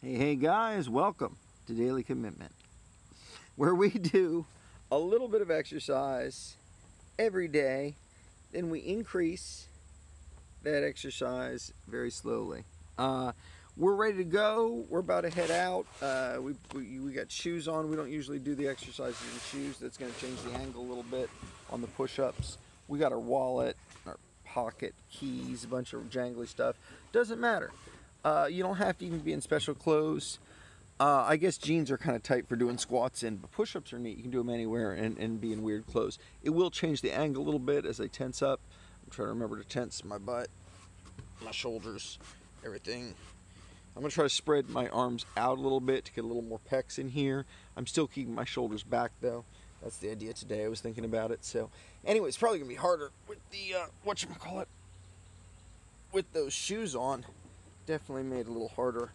Hey, hey guys, welcome to Daily Commitment, where we do a little bit of exercise every day, then we increase that exercise very slowly. Uh, we're ready to go. We're about to head out. Uh, we, we, we got shoes on. We don't usually do the exercises in shoes. That's going to change the angle a little bit on the push-ups. We got our wallet, our pocket, keys, a bunch of jangly stuff. Doesn't matter. Uh, you don't have to even be in special clothes. Uh, I guess jeans are kind of tight for doing squats in, but push-ups are neat. You can do them anywhere and, and be in weird clothes. It will change the angle a little bit as I tense up. I'm trying to remember to tense my butt, my shoulders, everything. I'm gonna try to spread my arms out a little bit to get a little more pecs in here. I'm still keeping my shoulders back though. That's the idea today. I was thinking about it. So anyway, it's probably gonna be harder with the, uh, whatchamacallit, with those shoes on definitely made a little harder,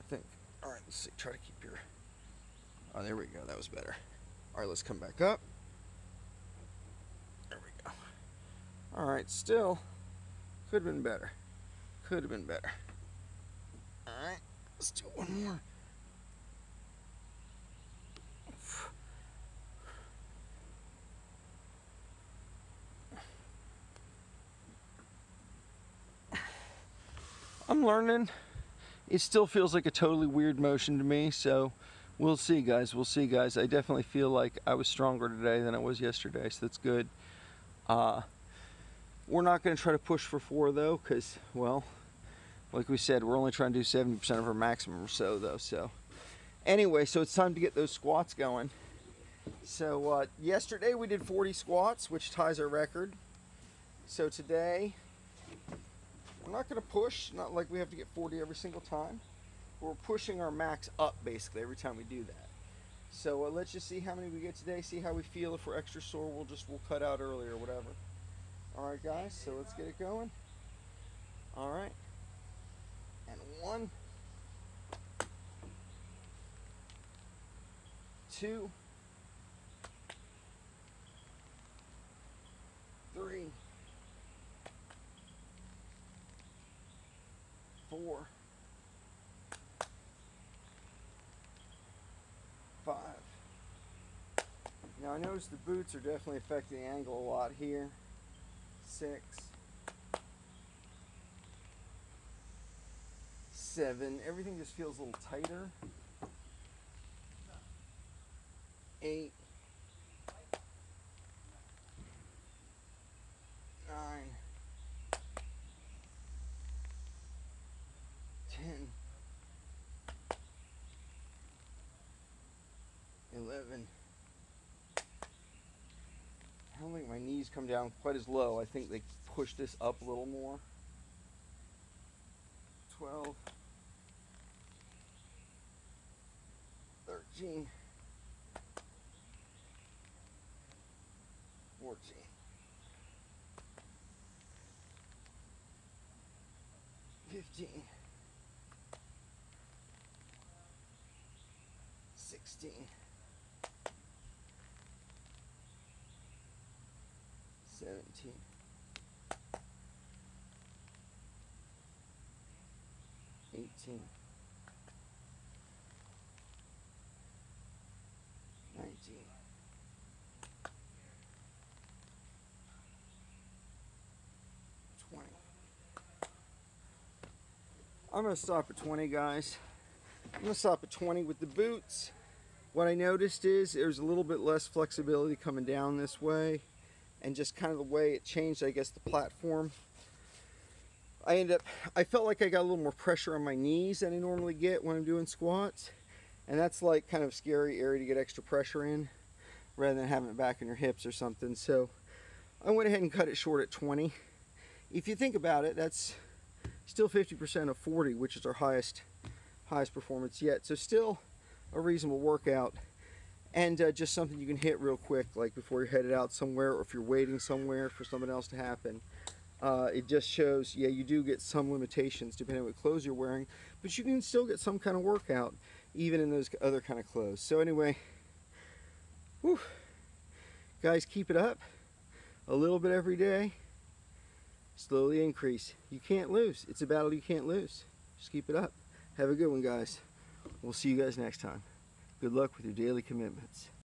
I think. All right, let's see, try to keep your, oh, there we go, that was better. All right, let's come back up. There we go. All right, still, could have been better. Could have been better. All right, let's do one more. I'm learning. It still feels like a totally weird motion to me, so we'll see, guys. We'll see, guys. I definitely feel like I was stronger today than I was yesterday, so that's good. Uh, we're not going to try to push for four, though, because, well, like we said, we're only trying to do 70% of our maximum or so, though, so. Anyway, so it's time to get those squats going. So, uh, yesterday we did 40 squats, which ties our record. So today, we're not going to push, not like we have to get 40 every single time. We're pushing our max up basically every time we do that. So uh, let's just see how many we get today, see how we feel. If we're extra sore, we'll just we'll cut out early or whatever. All right, guys, so let's get it going. All right. And one, two, four, five. Now I notice the boots are definitely affecting the angle a lot here. Six, seven. Everything just feels a little tighter. Eight, nine. 10, 11. I don't think my knees come down quite as low. I think they push this up a little more. 12, 13, 14. 15 16 17 18 19 20 I'm to stop at 20 guys. I'm to stop at 20 with the boots. What I noticed is there's a little bit less flexibility coming down this way and just kind of the way it changed, I guess, the platform. I ended up, I felt like I got a little more pressure on my knees than I normally get when I'm doing squats. And that's like kind of scary area to get extra pressure in rather than having it back in your hips or something. So I went ahead and cut it short at 20. If you think about it, that's still 50% of 40, which is our highest, highest performance yet. So still a reasonable workout and uh, just something you can hit real quick like before you're headed out somewhere or if you're waiting somewhere for something else to happen. Uh, it just shows yeah you do get some limitations depending on what clothes you're wearing but you can still get some kind of workout even in those other kind of clothes. So anyway whew, guys keep it up. A little bit every day slowly increase. You can't lose. It's a battle you can't lose. Just keep it up. Have a good one guys. We'll see you guys next time. Good luck with your daily commitments.